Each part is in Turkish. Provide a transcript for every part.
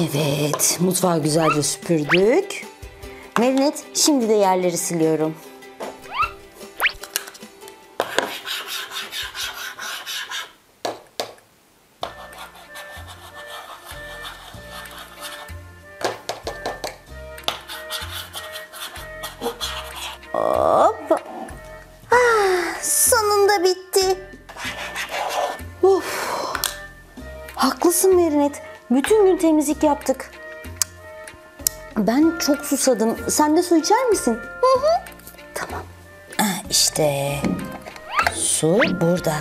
Evet, mutfağı güzelce süpürdük. Merinet, şimdi de yerleri siliyorum. Hop. Ah, sonunda bitti. Of. Haklısın Merinet. Bütün gün temizlik yaptık. Ben çok susadım. Sen de su içer misin? Hı hı. Tamam. Ah, işte su burada.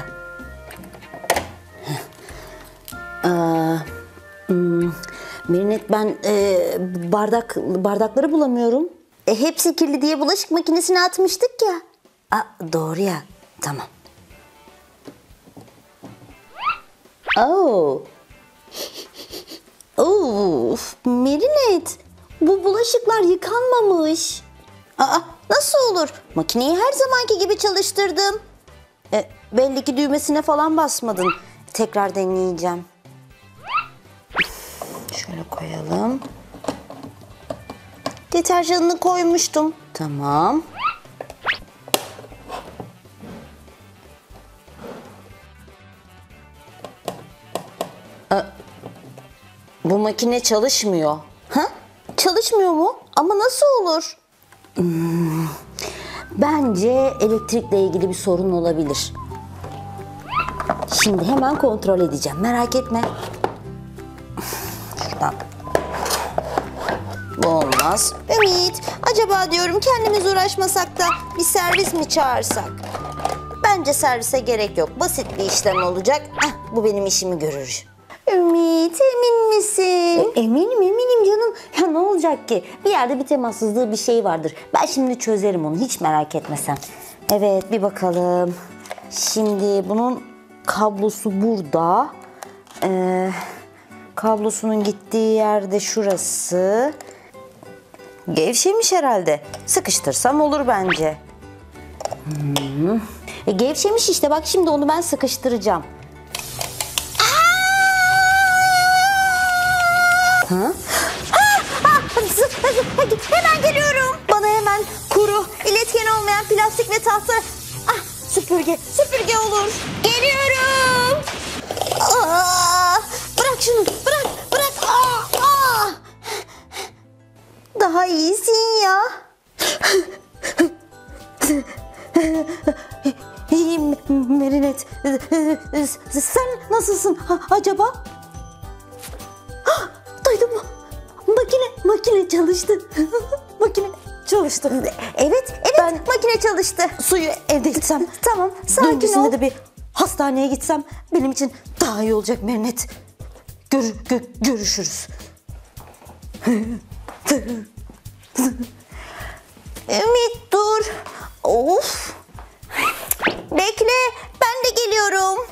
Aa, hmm, Merinet ben e, bardak bardakları bulamıyorum. E, hepsi kirli diye bulaşık makinesine atmıştık ya. Aa, doğru ya. Tamam. Oh. Of, Merinet. Bu bulaşıklar yıkanmamış. Aa, nasıl olur? Makineyi her zamanki gibi çalıştırdım. E, belli ki düğmesine falan basmadın. Tekrar deneyeceğim. Şöyle koyalım. Deterjanını koymuştum. Tamam. Bu makine çalışmıyor. Ha? Çalışmıyor mu? Ama nasıl olur? Hmm, bence elektrikle ilgili bir sorun olabilir. Şimdi hemen kontrol edeceğim. Merak etme. Şuradan. Bu olmaz. Ümit, acaba diyorum kendimiz uğraşmasak da bir servis mi çağırsak? Bence servise gerek yok. Basit bir işlem olacak. Ah, bu benim işimi görür. Ümit emin misin? eminim eminim canım. Ya ne olacak ki? Bir yerde bir temassızlığı bir şey vardır. Ben şimdi çözerim onu hiç merak etme sen. Evet bir bakalım. Şimdi bunun kablosu burada. Ee, kablosunun gittiği yerde şurası. Gevşemiş herhalde. Sıkıştırsam olur bence. Hmm. E, gevşemiş işte bak şimdi onu ben sıkıştıracağım. Ha? Hemen geliyorum. Bana hemen kuru, iletken olmayan plastik ve tahta ah, süpürge, süpürge olur. Geliyorum. Aa, bırak şunu, bırak, bırak. Aa, aa. Daha iyisin ya. İyiyim Merinet. Sen nasılsın ha, acaba? koydum. Makine, makine çalıştı. makine çalıştı. Evet, evet ben makine çalıştı. Suyu evde içsem. tamam, sakin ol. de bir hastaneye gitsem benim için daha iyi olacak Mehmet. Gör, gö, görüşürüz. Ümit dur. Of. Bekle ben de geliyorum.